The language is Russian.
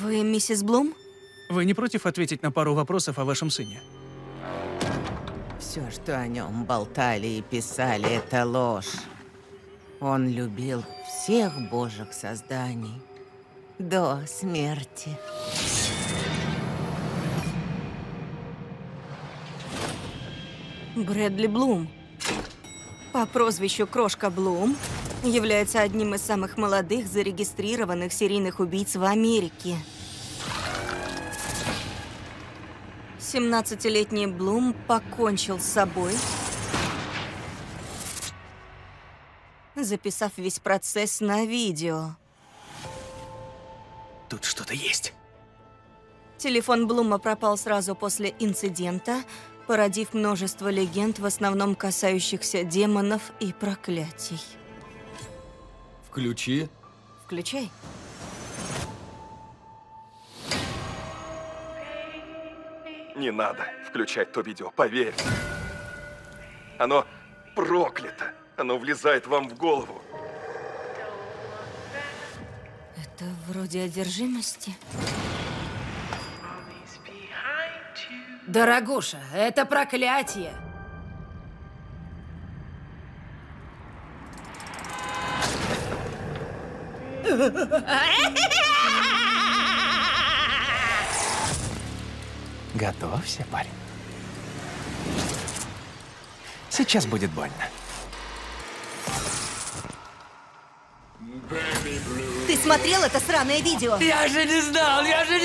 Вы миссис Блум? Вы не против ответить на пару вопросов о вашем сыне? Все, что о нем болтали и писали, это ложь. Он любил всех божьих созданий до смерти. Брэдли Блум. По прозвищу Крошка Блум является одним из самых молодых зарегистрированных серийных убийц в Америке. 17-летний Блум покончил с собой, записав весь процесс на видео. Тут что-то есть. Телефон Блума пропал сразу после инцидента, породив множество легенд, в основном касающихся демонов и проклятий. Включи. Включай. Не надо включать то видео, поверь. Оно проклято. Оно влезает вам в голову. Это вроде одержимости. Дорогуша, это проклятие. Готовься, парень. Сейчас будет больно. Ты смотрел это сраное видео? Я же не знал, я же не знал!